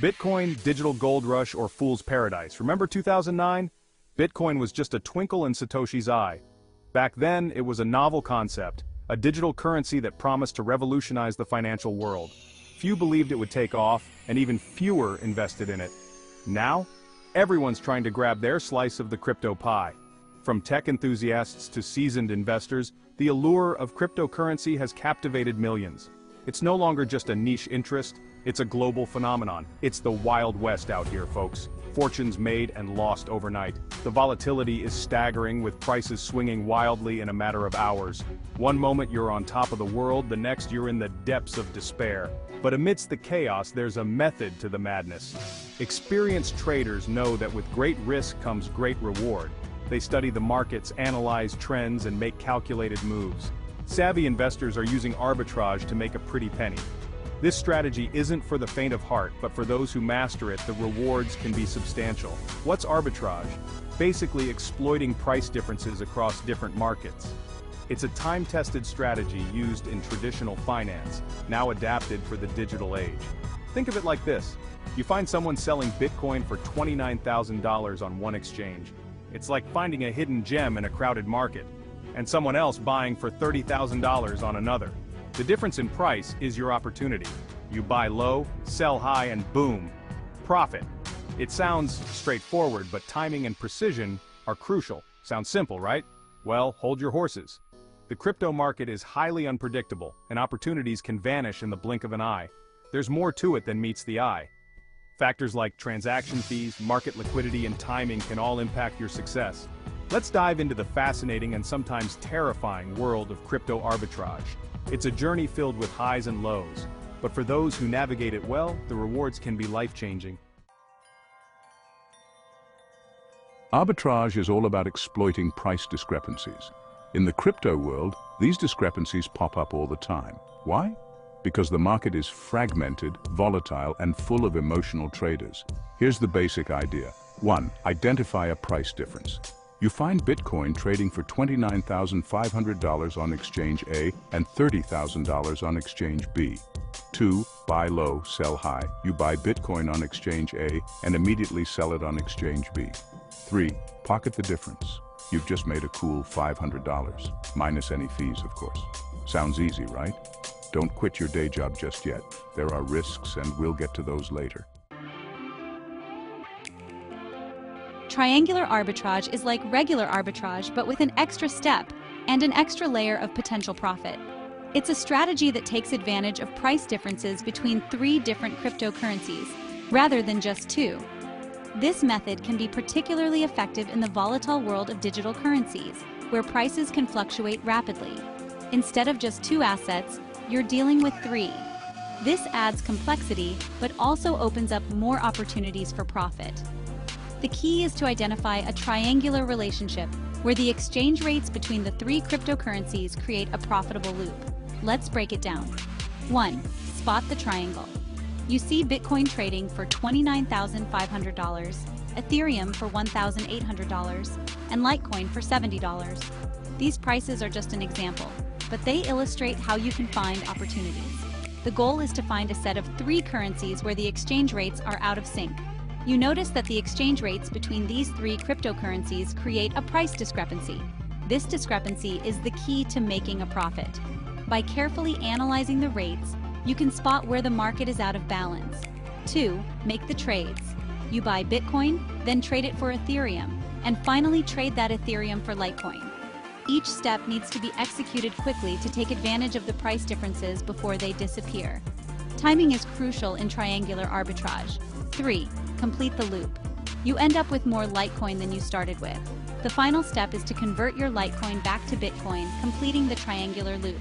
Bitcoin, digital gold rush, or fool's paradise. Remember 2009? Bitcoin was just a twinkle in Satoshi's eye. Back then, it was a novel concept, a digital currency that promised to revolutionize the financial world. Few believed it would take off, and even fewer invested in it. Now, everyone's trying to grab their slice of the crypto pie. From tech enthusiasts to seasoned investors, the allure of cryptocurrency has captivated millions. It's no longer just a niche interest, it's a global phenomenon. It's the Wild West out here, folks. Fortunes made and lost overnight. The volatility is staggering with prices swinging wildly in a matter of hours. One moment you're on top of the world, the next you're in the depths of despair. But amidst the chaos there's a method to the madness. Experienced traders know that with great risk comes great reward. They study the markets, analyze trends, and make calculated moves. Savvy investors are using arbitrage to make a pretty penny. This strategy isn't for the faint of heart, but for those who master it, the rewards can be substantial. What's arbitrage? Basically exploiting price differences across different markets. It's a time-tested strategy used in traditional finance, now adapted for the digital age. Think of it like this. You find someone selling Bitcoin for $29,000 on one exchange. It's like finding a hidden gem in a crowded market, and someone else buying for $30,000 on another. The difference in price is your opportunity. You buy low, sell high, and boom, profit. It sounds straightforward, but timing and precision are crucial. Sounds simple, right? Well, hold your horses. The crypto market is highly unpredictable, and opportunities can vanish in the blink of an eye. There's more to it than meets the eye. Factors like transaction fees, market liquidity, and timing can all impact your success. Let's dive into the fascinating and sometimes terrifying world of crypto arbitrage. It's a journey filled with highs and lows, but for those who navigate it well, the rewards can be life-changing. Arbitrage is all about exploiting price discrepancies. In the crypto world, these discrepancies pop up all the time. Why? Because the market is fragmented, volatile, and full of emotional traders. Here's the basic idea. 1. Identify a price difference. You find Bitcoin trading for $29,500 on exchange A and $30,000 on exchange B. 2. Buy low, sell high. You buy Bitcoin on exchange A and immediately sell it on exchange B. 3. Pocket the difference. You've just made a cool $500, minus any fees, of course. Sounds easy, right? Don't quit your day job just yet. There are risks and we'll get to those later. Triangular arbitrage is like regular arbitrage but with an extra step and an extra layer of potential profit. It's a strategy that takes advantage of price differences between three different cryptocurrencies, rather than just two. This method can be particularly effective in the volatile world of digital currencies, where prices can fluctuate rapidly. Instead of just two assets, you're dealing with three. This adds complexity, but also opens up more opportunities for profit. The key is to identify a triangular relationship where the exchange rates between the three cryptocurrencies create a profitable loop. Let's break it down. 1. Spot the triangle. You see Bitcoin trading for $29,500, Ethereum for $1,800, and Litecoin for $70. These prices are just an example, but they illustrate how you can find opportunities. The goal is to find a set of three currencies where the exchange rates are out of sync, you notice that the exchange rates between these three cryptocurrencies create a price discrepancy. This discrepancy is the key to making a profit. By carefully analyzing the rates, you can spot where the market is out of balance. 2. Make the trades. You buy Bitcoin, then trade it for Ethereum, and finally trade that Ethereum for Litecoin. Each step needs to be executed quickly to take advantage of the price differences before they disappear. Timing is crucial in triangular arbitrage. 3 complete the loop. You end up with more Litecoin than you started with. The final step is to convert your Litecoin back to Bitcoin, completing the triangular loop.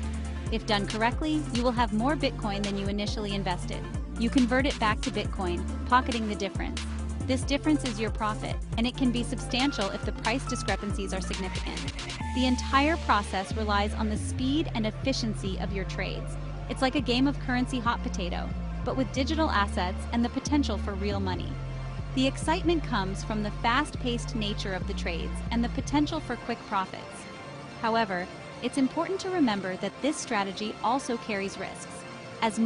If done correctly, you will have more Bitcoin than you initially invested. You convert it back to Bitcoin, pocketing the difference. This difference is your profit, and it can be substantial if the price discrepancies are significant. The entire process relies on the speed and efficiency of your trades. It's like a game of currency hot potato, but with digital assets and the potential for real money. The excitement comes from the fast-paced nature of the trades and the potential for quick profits. However, it's important to remember that this strategy also carries risks. As